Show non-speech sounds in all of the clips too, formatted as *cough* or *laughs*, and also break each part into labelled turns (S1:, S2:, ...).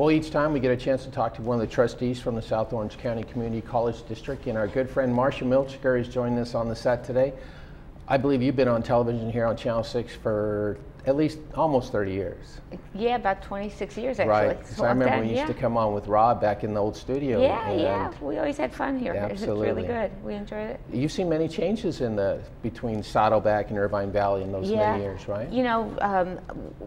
S1: Well, each time we get a chance to talk to one of the trustees from the South Orange County Community College District, and our good friend Marcia Milchiker is joining us on the set today. I believe you've been on television here on Channel 6 for at least almost 30 years.
S2: Yeah, about 26 years actually.
S1: Right. So I remember you used
S2: yeah.
S1: to come on with Rob back in the old studio.
S2: Yeah,
S1: and
S2: yeah. We always had fun here. It's
S1: Absolutely.
S2: really good. We enjoyed it.
S1: You've seen many changes in the between Saddleback and Irvine Valley in those
S2: yeah.
S1: many years, right?
S2: You know, um,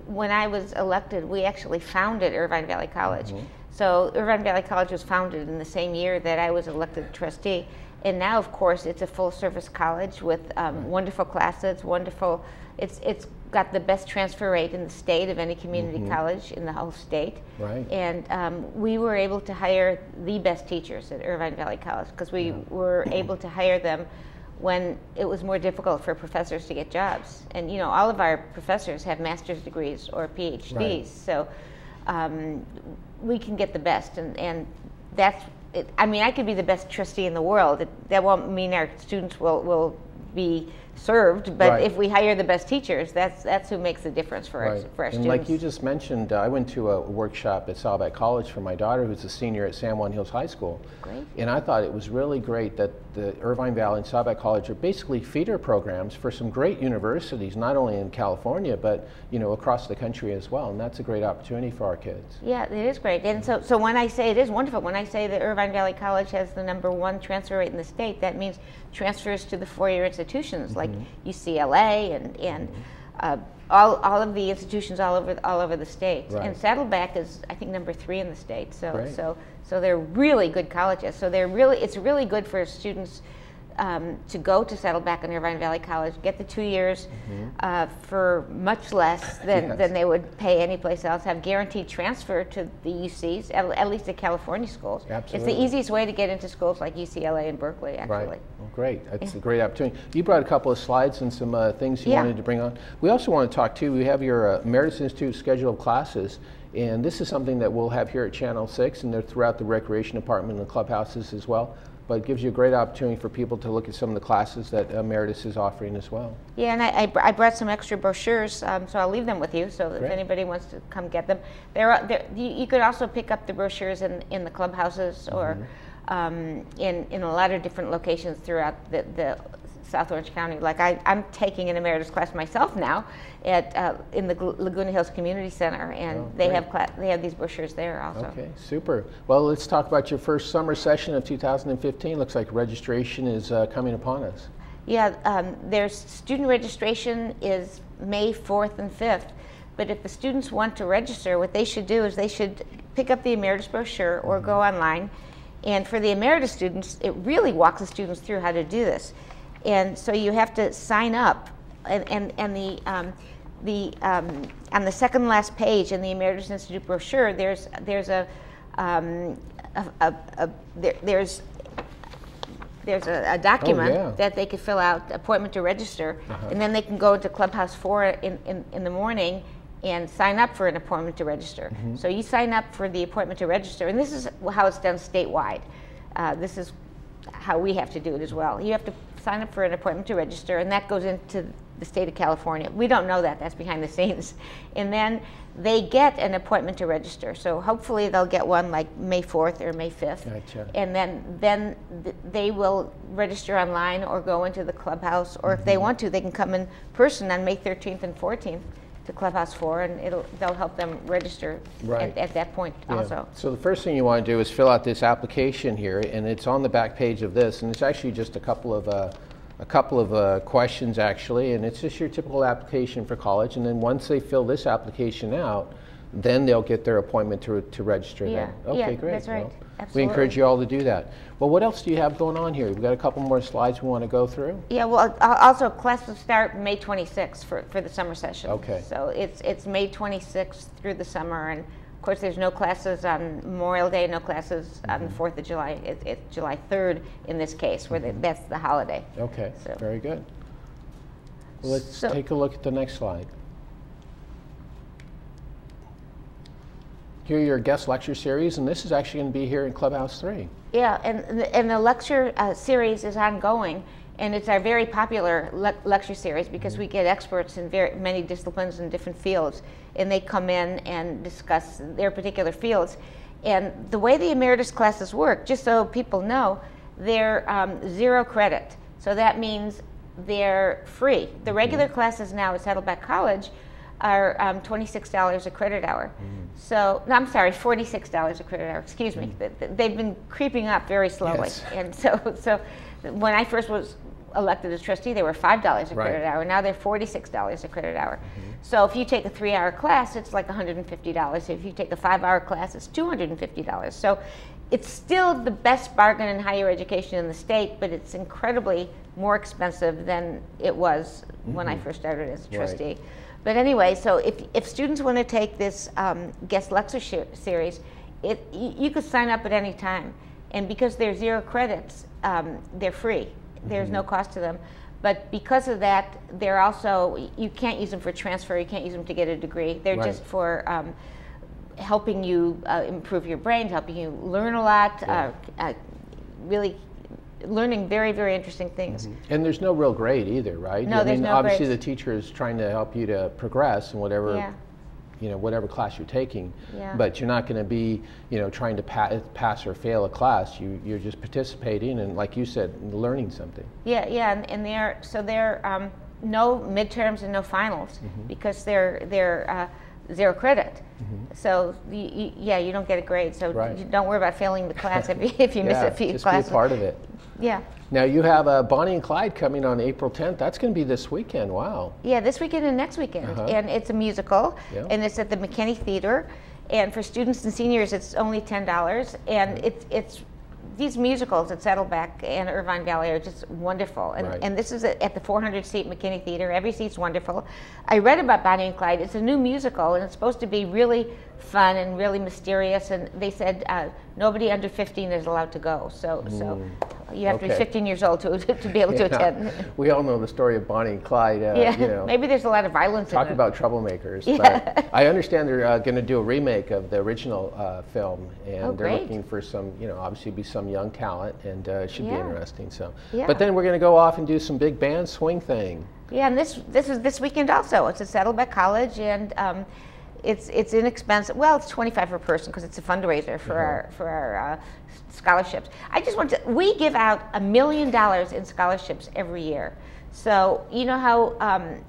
S2: when I was elected, we actually founded Irvine Valley College.
S1: Mm-hmm.
S2: So Irvine Valley College was founded in the same year that I was elected trustee. And now, of course, it's a full-service college with um, wonderful classes, wonderful. It's it's got the best transfer rate in the state of any community college in the whole state.
S1: Right.
S2: And um, we were able to hire the best teachers at Irvine Valley College because we were able to hire them when it was more difficult for professors to get jobs. And you know, all of our professors have master's degrees or PhDs,
S1: Right.
S2: so um, we can get the best. And, and that's, it, I mean, I could be the best trustee in the world. It, that won't mean our students will, will be served, but
S1: Right.
S2: if we hire the best teachers, that's, that's who makes the difference for, our, for our
S1: and
S2: students.
S1: like you just mentioned, uh, I went to a workshop at Saddleback College for my daughter, who's a senior at San Juan Hills High School.
S2: Great.
S1: And I thought it was really great that the Irvine Valley and Saddleback College are basically feeder programs for some great universities, not only in California, but you know across the country as well. And that's a great opportunity for our kids.
S2: Yeah, it is great. And so, so when I say it is wonderful, when I say that Irvine Valley College has the number one transfer rate in the state, that means transfers to the four-year institutions like
S1: Mm-hmm.
S2: UCLA and and uh, all, all of the institutions all over all over the state.
S1: Right.
S2: And Saddleback is I think number three in the state. So
S1: Great.
S2: so so they're really good colleges. So they're really it's really good for students. Um, to go to Saddleback and Irvine Valley College, get the two years uh, for much less than,
S1: Mm-hmm. Yes.
S2: than they would pay anyplace else, have guaranteed transfer to the UCs, at, at least the California schools.
S1: Absolutely.
S2: It's the easiest way to get into schools like UCLA and Berkeley, actually.
S1: Right. Well, great. That's a great opportunity. You brought a couple of slides and some uh, things you
S2: Yeah.
S1: wanted to bring on. We also want to talk too. We have your uh, Emeritus Institute schedule of classes, and this is something that we'll have here at Channel Six, and they're throughout the recreation department and the clubhouses as well. But it gives you a great opportunity for people to look at some of the classes that Emeritus is offering as well.
S2: Yeah, and I, I, br- I brought some extra brochures, um, so I'll leave them with you. So if anybody wants to come get them, there are there, you, you could also pick up the brochures in, in the clubhouses or
S1: Mm-hmm.
S2: um, in in a lot of different locations throughout the, the South Orange County. Like I, I'm taking an emeritus class myself now at uh, in the Laguna Hills Community Center, and
S1: Oh,
S2: they have cla- they have these brochures there also.
S1: Okay, super. Well, let's talk about your first summer session of 2015. Looks like registration is uh, coming upon us.
S2: Yeah, um, there's student registration is May 4th and 5th. But if the students want to register, what they should do is they should pick up the emeritus brochure or go online. And for the emeritus students, it really walks the students through how to do this. And so you have to sign up, and and, and the um, the um, on the second last page in the Emeritus Institute brochure, there's there's a, um, a, a, a there, there's there's a, document
S1: Oh, yeah.
S2: that they could fill out, appointment to register,
S1: Uh-huh.
S2: and then they can go to Clubhouse 4 in, in, in the morning and sign up for an appointment to register.
S1: Mm-hmm.
S2: So you sign up for the appointment to register, and this is how it's done statewide. Uh, this is how we have to do it as well. You have to sign up for an appointment to register, and that goes into the state of California. We don't know that, that's behind the scenes. *laughs* And then they get an appointment to register. So hopefully they'll get one like May 4th or May 5th
S1: Gotcha.
S2: and then then th- they will register online or go into the clubhouse or if they
S1: Mm-hmm.
S2: want to they can come in person on May 13th and 14th to clubhouse for, and it'll they'll help them register
S1: Right.
S2: at, at that point
S1: Yeah.
S2: also
S1: So the first thing you want to do is fill out this application here, and it's on the back page of this, and it's actually just a couple of uh, a couple of uh, questions actually, and it's just your typical application for college. And then once they fill this application out, then they'll get their appointment to to register.
S2: Yeah.
S1: Then. Okay,
S2: Yeah,
S1: great.
S2: that's right.
S1: Well, we encourage you all to do that. Well, what else do you have going on here? We've got a couple more slides we want to go through.
S2: yeah well also classes start May 26th for, for the summer session
S1: Okay.
S2: so it's it's May 26th through the summer and of course there's no classes on Memorial Day no classes on
S1: Mm-hmm.
S2: the 4th of July it, it's July 3rd in this case where the, that's the holiday
S1: Okay,
S2: So-
S1: very good. Well, let's
S2: So-
S1: take a look at the next slide. Here are your guest lecture series, and this is actually going to be here in Clubhouse 3.
S2: Yeah, and the, and the lecture uh, series is ongoing, And it's our very popular le- lecture series because we get experts in very many disciplines and different fields, and they come in and discuss their particular fields. And the way the emeritus classes work, just so people know, they're um, zero credit. So that means they're free. The regular classes now at Saddleback College are um, $26 a credit hour. So, no, I'm sorry, $46 a credit hour, excuse me. Th- th- They've been creeping up very slowly.
S1: Yes.
S2: And so, *laughs* so when I first was elected as trustee, they were $5 a
S1: Right.
S2: credit hour. Now they're $46 a credit hour. So if you take a three hour class, it's like $150. If you take a five hour class, it's $250. So it's still the best bargain in higher education in the state, but it's incredibly more expensive than it was when I first started as a
S1: Mm-hmm. Right.
S2: But anyway, so if, if students want to take this um, guest lecture sh- series, it, y- you could sign up at any time. And because they're zero credits, um, they're free. There's
S1: Mm-hmm.
S2: no cost to them. But because of that, they're also, you can't use them for transfer, you can't use them to get a degree. They're
S1: Right.
S2: just for um, helping you uh, improve your brain, helping you learn a lot,
S1: Yeah.
S2: uh, uh, really learning very, very interesting things.
S1: And there's no real grade either, right?
S2: No,
S1: I
S2: there's
S1: mean,
S2: no
S1: obviously
S2: grades.
S1: the teacher is trying to help you to progress in whatever,
S2: Yeah.
S1: you know, whatever class you're taking.
S2: Yeah.
S1: But you're not going to be, you know, trying to pa- pass or fail a class. You, you're just participating and, like you said, learning something.
S2: Yeah, yeah, and, and they're so they're um, no midterms and no finals
S1: Mm-hmm.
S2: because they're they're uh, zero credit. So y y yeah, you don't get a grade. So
S1: Mm-hmm. Right.
S2: you don't worry about failing the class if you, *laughs* if you miss a few
S1: just
S2: classes.
S1: be a part of it.
S2: Yeah,
S1: Now you have uh, Bonnie and Clyde coming on April 10th. That's going to be this weekend. Wow.
S2: yeah, this weekend and next weekend,
S1: Uh-huh.
S2: and it's a musical,
S1: Yeah.
S2: and it's at the McKinney Theater, and for students and seniors, it's only ten dollars, and it's it's. These musicals at Saddleback and Irvine Valley are just wonderful, and,
S1: Right.
S2: and this is at the 400 seat McKinney Theater. Every seat's wonderful. I read about Bonnie and Clyde. It's a new musical, and it's supposed to be really fun and really mysterious. And they said uh, nobody under 15 is allowed to go. So, so you have to be
S1: Mm.
S2: 15 years old to, to be able to *laughs* attend.
S1: We all know the story of Bonnie and Clyde. Uh,
S2: yeah,
S1: You know,
S2: maybe there's a lot of violence
S1: Talk about troublemakers.
S2: Yeah.
S1: But *laughs* I understand they're uh, going to do a remake of the original uh, film, and
S2: Oh,
S1: they're
S2: great.
S1: looking for some, you know, obviously be some young talent, and uh, it should be interesting. So,
S2: Yeah.
S1: but then we're going to go off and do some big band swing thing.
S2: Yeah, and this this is this weekend also. It's at Saddleback College, and um, it's it's inexpensive. Well, it's twenty five per person because it's a fundraiser for our for our uh, scholarships. I just want to. We give out a million dollars in scholarships every year. So you know how um,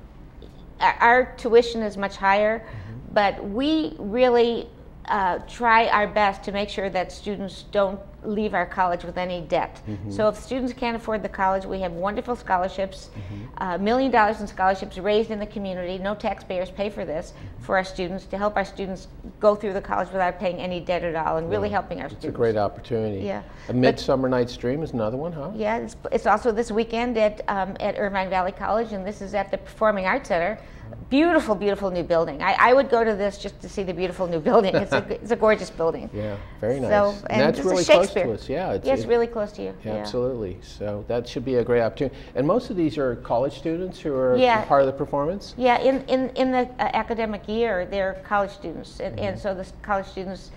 S2: our, our tuition is much higher, but we really uh, try our best to make sure that students don't leave our college with any debt. Mm-hmm. So if students can't afford the college, we have wonderful scholarships, a million dollars in scholarships raised in the community. No taxpayers pay for this for our students to help our students go through the college without paying any debt at all and really helping our
S1: It's
S2: students.
S1: It's a great opportunity.
S2: Yeah.
S1: A
S2: But-
S1: Midsummer Night's Dream is another one, huh?
S2: Yeah, it's, it's also this weekend at, um, at Irvine Valley College, and this is at the Performing Arts Center. Beautiful, beautiful new building. I, I would go to this just to see the beautiful new building. It's a, *laughs* it's a gorgeous building.
S1: Yeah, very nice.
S2: So,
S1: and,
S2: and
S1: that's really close
S2: Shakespeare.
S1: to us. Yeah,
S2: it's
S1: it-
S2: really close to you.
S1: Yeah, Absolutely. So that should be a great opportunity. And most of these are college students who are
S2: Yeah.
S1: part of the performance.
S2: Yeah, in, in, in the uh, academic year, they're college students, and,
S1: Mm-hmm.
S2: and so the college students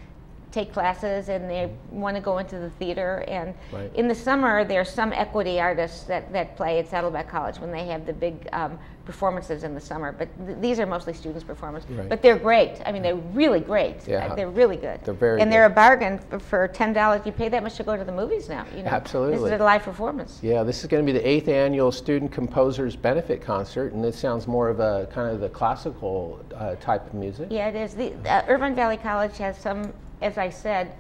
S2: take classes and they want to go into the theater. And
S1: Right.
S2: in the summer, there are some equity artists that, that play at Saddleback College when they have the big um, performances in the summer. But th- these are mostly students' performances.
S1: Right.
S2: But they're great. I mean, they're really great.
S1: Yeah.
S2: Uh, They're really good.
S1: They're very
S2: And they're a bargain for, for ten dollars. You pay that much to go to the movies now. You know? This
S1: Absolutely.
S2: is a live performance.
S1: Yeah, this is going to be the eighth annual Student Composers Benefit Concert, and this sounds more of a kind of the classical uh, type of music.
S2: Yeah, it is. The uh, Irvine Valley College has some, as I said,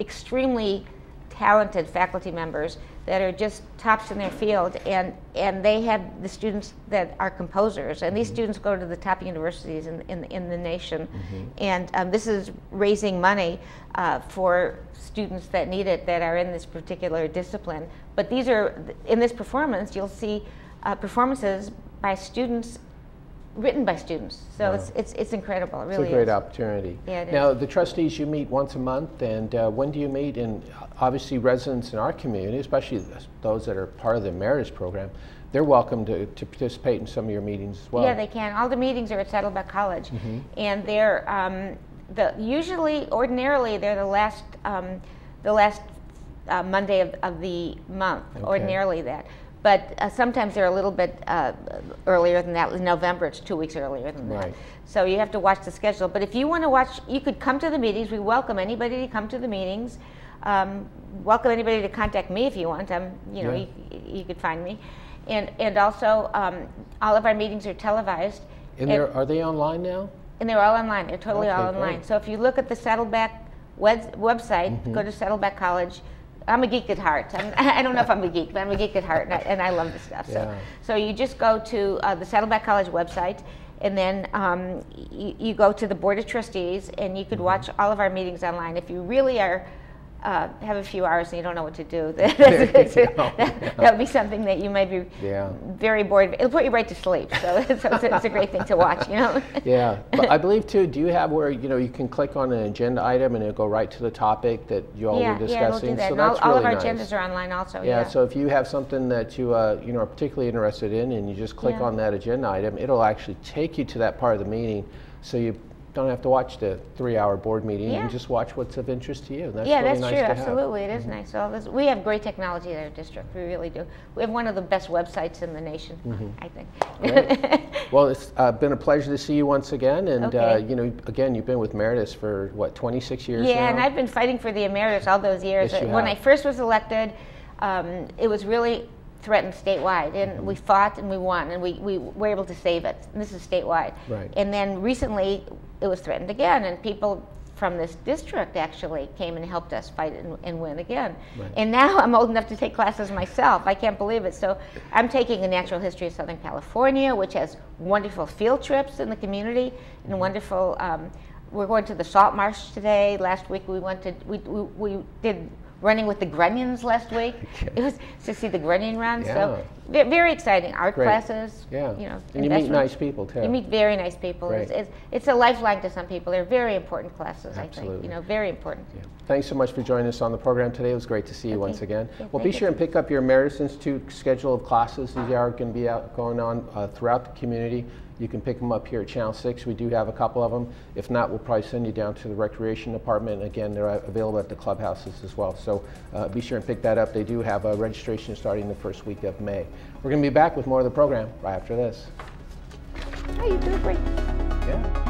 S2: extremely talented faculty members that are just tops in their field, and and they have the students that are composers, and these students go to the top universities in in, in the nation, and um, this is raising money uh, for students that need it that are in this particular discipline. But these are in this performance, you'll see uh, performances by students written by students. So it's, it's it's incredible. It
S1: It's a great
S2: is.
S1: opportunity.
S2: Yeah, it
S1: now, the trustees, you meet once a month, and uh, when do you meet? And obviously, residents in our community, especially those that are part of the Emeritus program, they're welcome to, to participate in some of your meetings as well.
S2: Yeah, they can. All the meetings are at Saddleback College,
S1: Mm-hmm.
S2: and they're um, the usually ordinarily they're the last um, the last uh, Monday of, of the month.
S1: Okay.
S2: Ordinarily that, But uh, sometimes they're a little bit uh, earlier than that. In November, it's two weeks earlier than that.
S1: Right.
S2: So you have to watch the schedule. But if you want to watch, you could come to the meetings. We welcome anybody to come to the meetings. Um, welcome anybody to contact me if you want. I'm, you know,
S1: Yeah.
S2: you, you could find me. And, and also, um, all of our meetings are televised.
S1: And they're, are they online now?
S2: And they're all online. They're totally all online.
S1: great.
S2: So if you look at the Saddleback web- website,
S1: Mm-hmm.
S2: go to Saddleback College. I'm a geek at heart. I'm, *laughs* I don't know if I'm a geek, but I'm a geek at heart, and I, and I love this stuff. So,
S1: Yeah.
S2: so you just go to uh, the Saddleback College website, and then um, you, you go to the Board of Trustees, and you
S1: Mm-hmm.
S2: could watch all of our meetings online. If you really are uh, have a few hours and you don't know what to do,
S1: go.
S2: that would be something that you might be
S1: Yeah.
S2: very bored. It'll put you right to sleep. So, *laughs* so it's, a, it's a great thing to watch. You know. *laughs*
S1: Yeah, but I believe too, do you have where, you know, you can click on an agenda item and it'll go right to the topic that you all
S2: yeah,
S1: were
S2: yeah, we'll
S1: discussing?
S2: do that.
S1: So
S2: And all,
S1: really
S2: of our
S1: nice.
S2: agendas are online also.
S1: Yeah,
S2: Yeah.
S1: so if you have something that you, uh, you know, are particularly interested in and you just click on that agenda item, it'll actually take you to that part of the meeting, so you don't have to watch the three-hour board meeting. You
S2: Yeah.
S1: can just watch what's of interest to you. That's
S2: yeah,
S1: really
S2: that's
S1: nice
S2: true.
S1: have.
S2: Absolutely, it is nice. So this, we have great technology at our district. We really do. We have one of the best websites in the nation. I think.
S1: Mm-hmm. Great. *laughs* Well, it's uh, been a pleasure to see you once again, and uh, you know, again, you've been with Emeritus for what, 26 years now?
S2: Yeah, and I've been fighting for the emeritus all those years.
S1: Yes,
S2: when I first was elected, um, it was really threatened statewide, and
S1: Mm-hmm.
S2: we fought and we won, and we, we were able to save it. And this is statewide.
S1: Right.
S2: And then recently, it was threatened again, and people from this district actually came and helped us fight and, and win again.
S1: Right.
S2: And now I'm old enough to take classes myself. I can't believe it. So I'm taking a natural history of Southern California, which has wonderful field trips in the community
S1: Mm-hmm.
S2: and wonderful. Um, we're going to the Salt Marsh today. Last week we went to we, we, we did running with the Grunions last week. *laughs* It was to see the Grunion run. So very exciting. Art
S1: Great.
S2: classes.
S1: Yeah.
S2: You know.
S1: And you meet nice people too.
S2: You meet very nice people. It's, it's, it's a lifeline to some people. They're very important classes, I think. You know, very important.
S1: Yeah. Thanks so much for joining us on the program today. It was great to see you
S2: Okay.
S1: once again.
S2: Yeah,
S1: well, be
S2: thank you.
S1: sure and pick up your Emeritus Institute schedule of classes. These are going to be out going on uh, throughout the community. You can pick them up here at Channel 6. We do have a couple of them. If not, we'll probably send you down to the Recreation Department. Again, they're available at the clubhouses as well. So uh, be sure and pick that up. They do have a registration starting the first week of May. We're going to be back with more of the program right after this.
S2: Oh, you do great.
S1: Yeah.